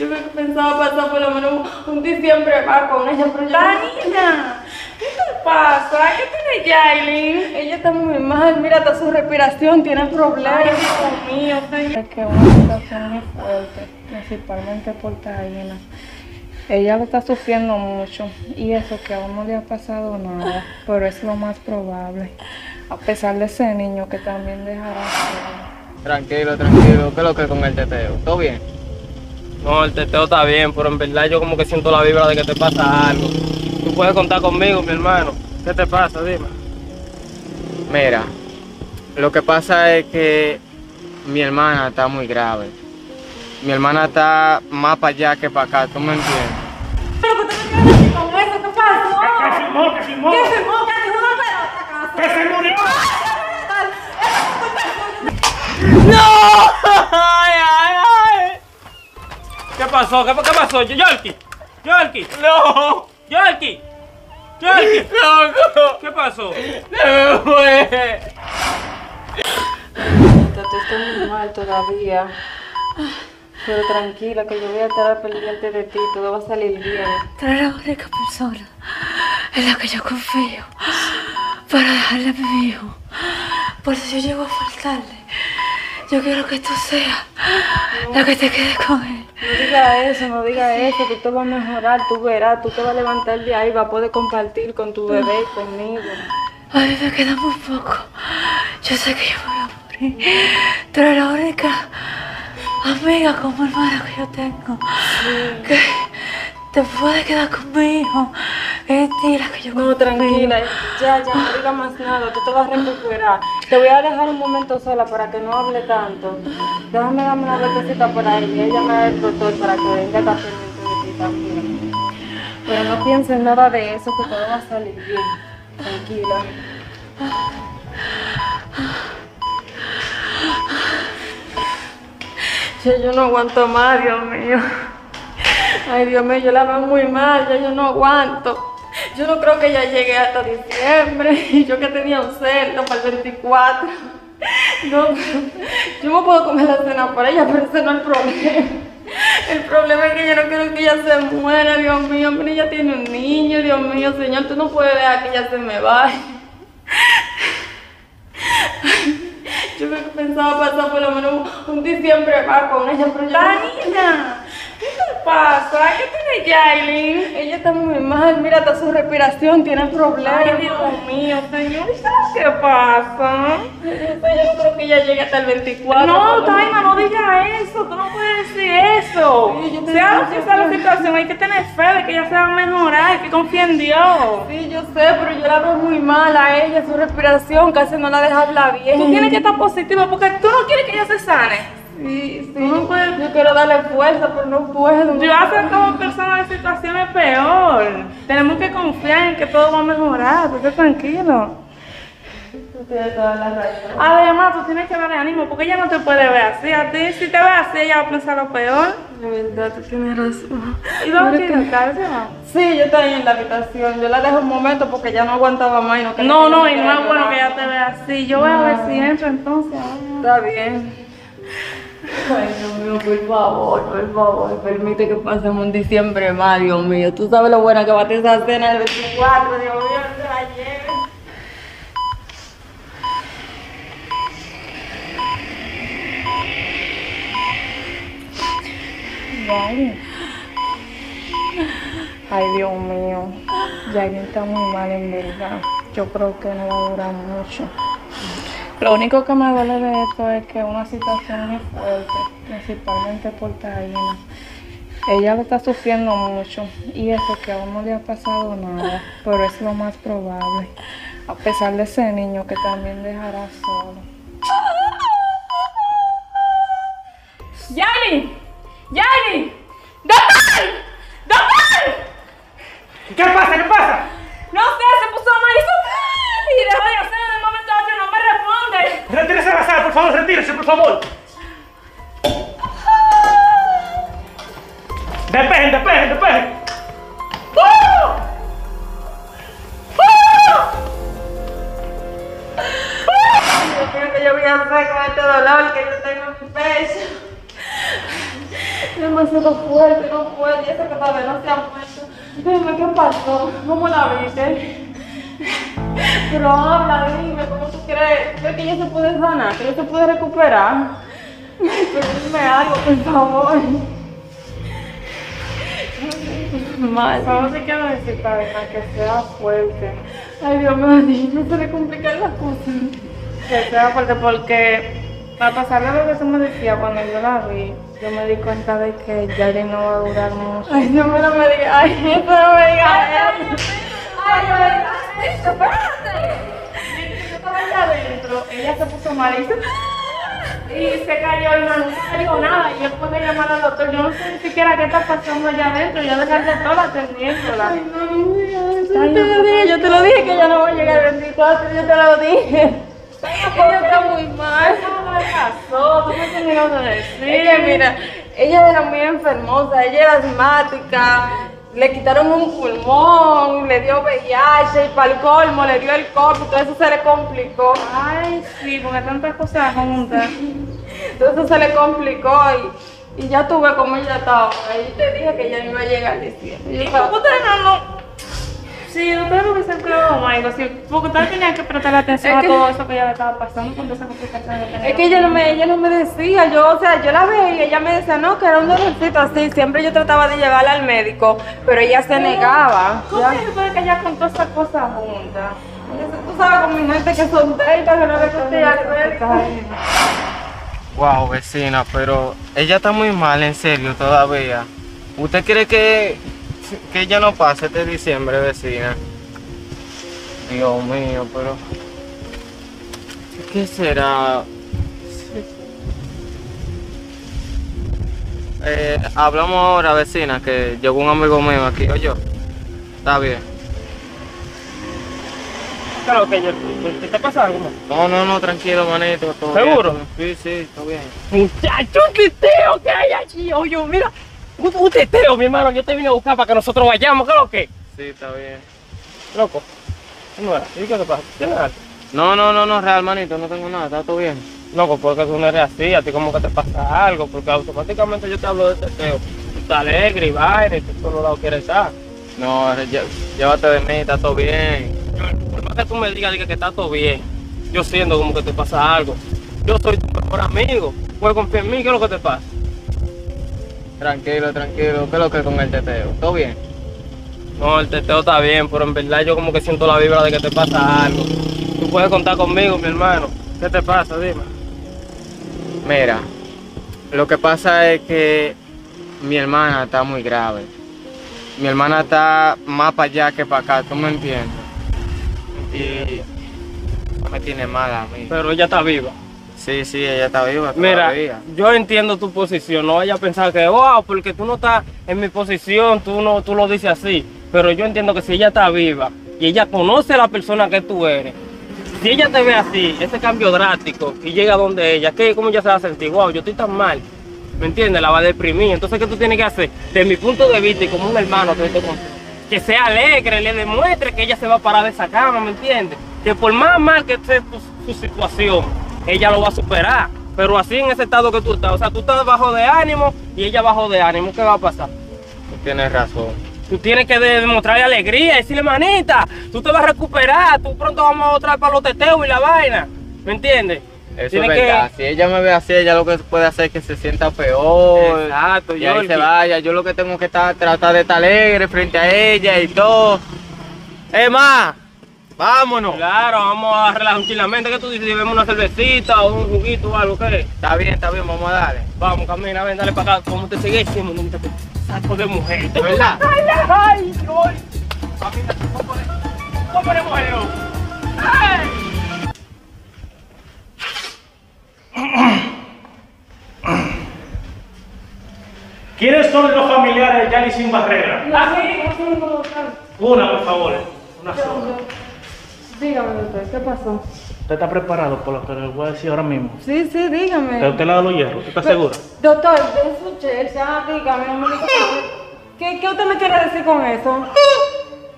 Yo pensaba pasar por lo menos un, diciembre más con ella, pero ya ¿Qué te pasa? ¿Qué tiene Yailin? Ella está muy mal, mira, hasta su respiración tiene problemas. Ay, Dios mío, Es que una situación muy fuerte, principalmente por Taina. Ella lo está sufriendo mucho y eso que aún no le ha pasado nada, pero es lo más probable. A pesar de ese niño que también dejará Tranquilo, tranquilo. ¿Qué es lo que con el teteo? ¿Todo bien? No, el teteo está bien, pero en verdad yo como que siento la vibra de que te pasa algo. Tú puedes contar conmigo, mi hermano. ¿Qué te pasa? Dime. Mira, lo que pasa es que mi hermana está muy grave. Mi hermana está más para allá que para acá, ¿tú me entiendes? filmó? ¿Qué filmó? ¿Qué filmó? ¿Qué filmó? ¿Qué se murió? ¡No! ¡Ay, ay, ay! ¿Qué pasó? ¿Qué, qué pasó? ¡Yorkie! ¡Yorkie! ¡No! ¡Yorkie! ¡Yorkie! ¡No! ¿Qué pasó? ¡Se me fue! Estoy muy mal todavía. Pero tranquila, que yo voy a estar pendiente de ti, todo va a salir bien. Tú eres la única persona en la que yo confío para dejarle a mi hijo. Por si yo llego a faltarle, yo quiero que tú seas la que te quede con él. No digas eso, no digas eso, que todo va a mejorar, tú verás, tú te vas a levantar de ahí, vas a poder compartir con tu bebé y conmigo. A mí me queda muy poco. Yo sé que yo voy a morir. Tú eres la única amiga como hermana que yo tengo. Que te puede quedar conmigo. Es la que yo No, tranquila, ya, ya, no digas más nada, tú te vas a recuperar. Te voy a dejar un momento sola para que no hable tanto. Déjame darme una vueltecita por ahí y ella me al doctor para que venga a pendiente de ti también. Pero no pienses nada de eso, que todo va a salir bien. Tranquila. Ya yo no aguanto más, Dios mío. Ay, Dios mío, yo la veo muy mal, ya yo no aguanto. Yo no creo que ya llegue hasta diciembre. Y yo que tenía un cerdo para el 24. No, yo me puedo comer la cena por ella, pero ese no es el problema. El problema es que yo no quiero que ella se muera, Dios mío. Pero ella tiene un niño, Dios mío, Señor. Tú no puedes dejar que ella se me vaya. Yo pensaba pasar por lo menos un, diciembre más con ella, pero. ¿Qué te pasa? ¿Qué tiene Yailin? Ella está muy mal, mira, hasta su respiración tiene problemas. Ay, Dios mío, señor, qué pasa? Pues yo no creo que ella llegue hasta el 24. No, Taima, no digas eso, tú no puedes decir eso. Sí, sea lo que sea la situación, hay que tener fe de que ella se va a mejorar, hay que confiar en Dios. Sí, yo sé, pero yo la veo muy mal a ella, su respiración casi no la deja hablar bien. Tú tienes que estar positiva porque tú no quieres que ella se sane. Sí, sí. No puedes, yo quiero darle fuerza, pero no puedo. Yo hace como persona de situaciones peor. Tenemos que confiar en que todo va a mejorar, porque tranquilo. Tú tienes toda la razón. Además, tú tienes que darle ánimo, porque ella no te puede ver así. A ti, si te ve así, ella va a pensar lo peor. De verdad, tú tienes razón. ¿Y dónde tienes. Sí, yo estoy en la habitación. Yo la dejo un momento porque ya no aguantaba más y no No, no, y no es bueno que ella te vea así. Yo voy a ver si entro entonces. Está bien. Ay, Dios mío, por favor, por favor, permite que pasemos un diciembre más, Dios mío. Tú sabes lo buena que va a tener esa cena el 24, Dios mío, no se la lleve. Ay, Dios mío, ya está muy mal en verdad. Yo creo que no va a durar mucho. Lo único que me duele de esto es que una situación es fuerte, principalmente por Taina. Ella lo está sufriendo mucho y eso que aún no le ha pasado nada, pero es lo más probable, a pesar de ese niño que también dejará solo. ¡Yani! ¡Yani! ¡Doctor! ¡Doctor! ¿Qué pasa? ¿Qué pasa? No sé, se puso mal y dejó de hacer en el momento otro no me responde. Retírese a la sala, por favor, retírese, por favor. Despejen, despejen, despejen. ¡Uh! Yo creo que yo voy a hacer con este dolor que yo tengo en mi pecho. demasiado fuerte, no puede, y eso que todavía no se ha muerto. Dime, ¿qué pasó? ¿Cómo la viste? Pero habla, dime, ¿cómo crees? ¿Crees que ella se puede sanar? ¿Que ella se puede recuperar? Pero dime algo, por favor. Mal. Solo te quiero decir, Karina, que sea fuerte. Ay, Dios mío, no se le complican las cosas. Que sea fuerte porque para pasar lo que tú me decías cuando yo la vi, yo me di cuenta de que Yari no va a durar mucho. Ay, Dios mío, no me digas. Ay, eso no me digas. Ay, no me digas. eso, Espérate. Yo estaba allá adentro, ella se puso mal y se, y se cayó y no, no dijo nada. Y después de llamar al doctor, yo no sé ni siquiera qué está pasando allá adentro. Yo dejé al doctor atendiéndola. Ay, no. Yo te lo dije, yo te lo dije que ella no va a llegar el 24, yo te lo dije. Ella está muy mal. ¿Qué le pasó? ¿Tú me tienes que decir? Mira, ella era muy enfermosa, ella era asmática, le quitaron un pulmón, le dio VIH y para el colmo le dio el COVID, todo eso se le complicó. Ay, sí, porque tantas cosas juntas. Todo eso se le complicó y, y ya tuve como ella estaba. Y te dije que ella no iba a llegar diciendo. ¿Y cómo no, no? Sí, lo hubiesen creado, Michael, sí, porque ustedes tenían que prestar atención Es que- a todo eso que ella le estaba pasando con todas esas complicaciones que tenía. Es que ella no, me, ella no me decía, yo, o sea, yo la veía y ella me decía, no, que era un dolorcito así, siempre yo trataba de llevarla al médico, pero ella se negaba. ¿Cómo Ya. es que ella con todas esas cosas juntas? Tú sabes con mi gente que son deltas, que no le médico. Wow, vecina, pero ella está muy mal, en serio, todavía. ¿Usted cree que, que ella no pase este diciembre, vecina? Dios mío, pero... ¿Qué será? Eh, hablamos ahora, vecina, que llegó un amigo mío aquí. Oye, está bien. Claro que yo, ¿qué te pasa algo? No, no, no, tranquilo, manito. todo ¿Seguro? bien. Sí, sí, está bien. Muchacho, un teteo que hay allí. Oye, mira, un, teteo, mi hermano. Yo te vine a buscar para que nosotros vayamos. ¿Qué es lo que? Sí, está bien. Loco. No era. ¿Y qué te pasa? ¿Tienes algo? No, no, no, no, real, manito, no tengo nada, está todo bien. Loco, porque tú no eres así, a ti como que te pasa algo, porque automáticamente yo te hablo de teteo. Tú estás alegre y vaina y tú por los lados quieres estar. No, llévate de mí, está todo bien. Por más que tú me digas diga que está todo bien, yo siento como que te pasa algo. Yo soy tu mejor amigo, puedes confiar en mí, ¿qué es lo que te pasa? Tranquilo, tranquilo, ¿qué es lo que con el teteo? ¿Todo bien? No, el teteo está bien, pero en verdad yo como que siento la vibra de que te pasa algo. Tú puedes contar conmigo, mi hermano. ¿Qué te pasa? Dime. Mira, lo que pasa es que mi hermana está muy grave. Mi hermana está más para allá que para acá, ¿tú me entiendes? Y me tiene mal a mí. Pero ella está viva. Sí, sí, ella está viva Mira, yo entiendo tu posición, no vaya a pensar que, wow, porque tú no estás en mi posición, tú no, tú lo dices así. Pero yo entiendo que si ella está viva y ella conoce a la persona que tú eres, si ella te ve así, ese cambio drástico y llega donde ella, ¿qué, ¿cómo ella se va a sentir? Wow, yo estoy tan mal. ¿Me entiendes? La va a deprimir. Entonces, ¿qué tú tienes que hacer? De mi punto de vista y como un hermano te con- que sea alegre, le demuestre que ella se va a parar de esa cama, ¿me entiendes? Que por más mal que esté su situación, ella lo va a superar. Pero así en ese estado que tú estás, o sea, tú estás bajo de ánimo y ella bajo de ánimo, ¿qué va a pasar? Tú tienes razón. Tú tienes que de- demostrarle alegría, decirle, manita, tú te vas a recuperar, tú pronto vamos a otra para los teteos y la vaina, ¿me entiendes? Eso es que- verdad. Si ella me ve así, ella lo que puede hacer es que se sienta peor. Exacto, Y ahí se vaya. Yo lo que tengo que estar, tratar de estar alegre frente a ella y todo. Es más, vámonos. Claro, vamos a relajar chilamente, ¿qué tú dices? Llevemos una cervecita o un juguito o algo, ¿qué? Está bien, está bien, vamos a darle. Vamos, camina, ven, dale para acá, ¿cómo te sigue diciendo? No, te- Saco de mujer. ¿De verdad? ¡Ay, ay, ay! Mamita, ¿cómo ponemos? ¿Cómo ponemos el? ¡Ay! ¿Quiénes son los familiares de Yanni sin barrera? Una, por favor. Una sola. Dígame, doctor, ¿qué pasó? ¿Usted está preparado por lo que le voy a decir ahora mismo? Sí, sí, dígame. ¿Pero usted le da los hierros? ¿Usted está segura? Doctor, de su checha, dígame, no me ¿Qué, ¿Qué usted me quiere decir con eso?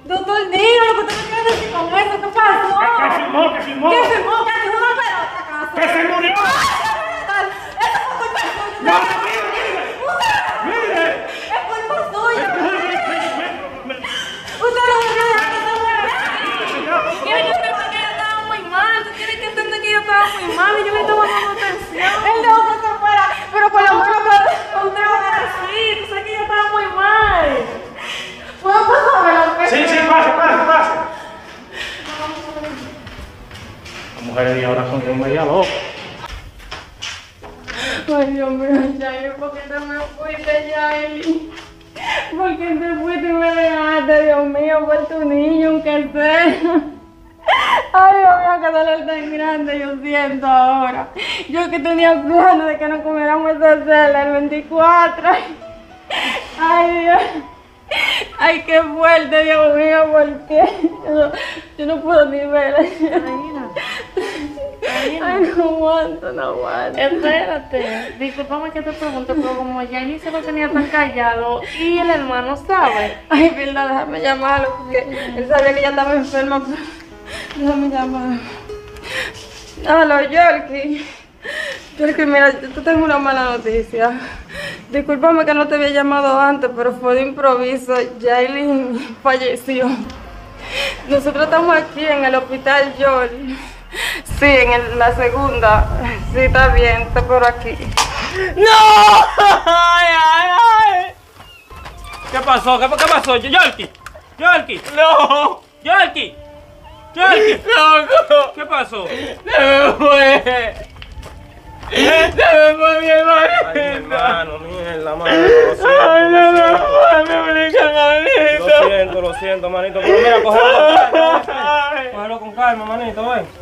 Doctor, dígame lo que usted me quiere decir con eso, ¿qué pasó? ¿Qué firmó? ¿Qué firmó? ¿Qué firmó? ¿Qué dijo una pelota acaso? ¡Que se murió! Ay, Eso fue culpa suya. ¡No, mire! ¡Mire! Ella loca. Ay, Dios mío, Yaeli, ¿por qué te me fuiste, Yaeli? ¿Por qué te fuiste y me dejaste, Dios mío, por tu niño, aunque sea? Ay, Dios mío, qué dolor tan grande yo siento ahora. Yo que tenía planes de que nos comiéramos esa cena el 24. Ay, Dios. Ay, qué fuerte, Dios mío, ¿por qué? Yo no, yo no puedo ni ver. Ay, no aguanto, no aguanto. Espérate, discúlpame que te pregunte, pero como Yaeli se lo tenía tan callado y el hermano sabe. Ay, Vilda, déjame llamarlo porque él sabía que ella estaba enferma. Déjame llamarlo. Hola, Yorkie. Yorkie, mira, yo te tengo una mala noticia. Discúlpame que no te había llamado antes, pero fue de improviso. Yailin falleció. Nosotros estamos aquí en el hospital Yoli. Sí, en el- la segunda. Sí, está bien, te por aquí. ¡No! ¡Ay, ay, ay! ¿Qué pasó? ¿Qué, qué pasó? ¡Yorkie! ¡Yorkie! ¡No! ¡Yorkie! ¡Yorkie! ¡Loco! ¿Qué pasó? ¡Se me fue! ¡Se me fue mi Ay, mi hermanito! hermano, mierda, mano. Lo siento, ¡Ay, no lo me fue, mi única Lo hermanito! siento, lo siento, manito. Pero mira, cógelo con calma. Cógelo con calma, manito, ven.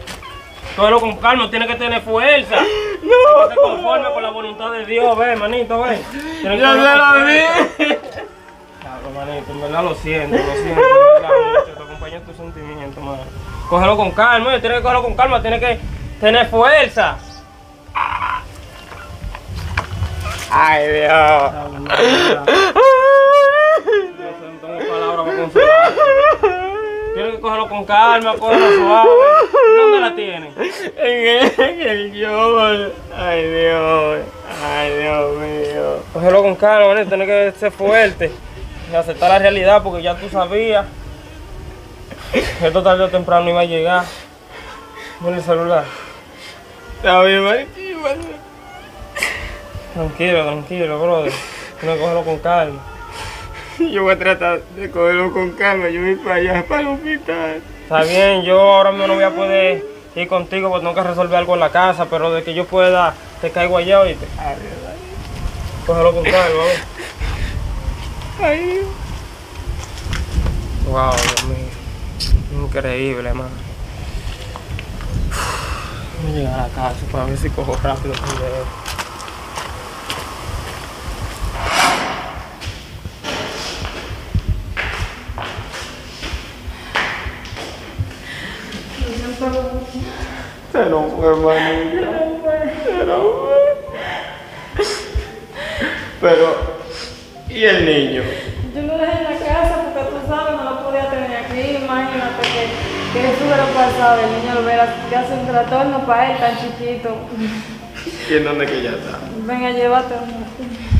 Cógelo con calma, tiene que tener fuerza. No. Que se conforme con la voluntad de Dios, ven, manito, que ¡Yo se lo vi! Claro, manito, en verdad lo siento, lo siento, mucho, te acompaño en tus sentimientos, mano. Cógelo con calma, eh, tiene que cogerlo con calma, tiene que tener fuerza. ¡Ay, Dios! Cogerlo con calma, cógelo suave. ¿Dónde la tiene? En el, yol. ¡Ay, Dios! ¡Ay, Dios mío! Cógelo con calma, manito, tiene que ser fuerte y aceptar la realidad porque ya tú sabías que esto tarde o temprano iba a llegar. Mira el celular. Está bien. Tranquilo, tranquilo, brother. Tienes que cogerlo con calma. Yo voy a tratar de cogerlo con calma. Yo voy para allá, para el hospital. Está bien, yo ahora mismo no voy a poder ir contigo porque tengo que resolver algo en la casa, pero de que yo pueda, te caigo allá, oíste. Cógelo con calma, ¿ves? Ay, Wow, Dios mío. Increíble, mano. Voy a llegar a casa para ver si cojo rápido el se fue, manito. Se nos fue. Pero, ¿y el niño? Yo lo dejé en la casa porque tú sabes, no lo podía tener aquí. Imagínate que, que eso hubiera pasado, el niño lo hubiera que hace un trastorno para él tan chiquito. ¿Y en dónde que ya está? Venga, llévate. Ay,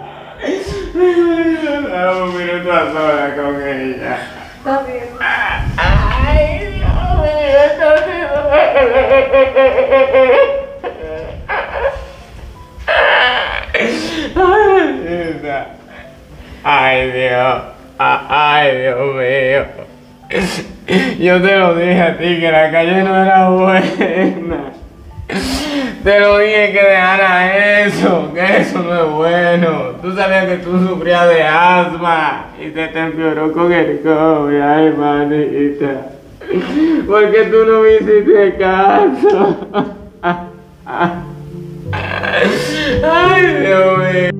Dame un minuto a sola con ella. Ay, Dios mío, Ay, Dios. Ay, Dios mío. Yo te lo dije a ti que la calle no era buena. Te lo dije que dejara eso, que eso no es bueno. Tú sabías que tú sufrías de asma y se te empeoró con el COVID, ay manita. ¿Por qué tú no me hiciste caso? Ay, Dios mío.